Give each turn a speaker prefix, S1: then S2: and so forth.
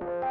S1: 아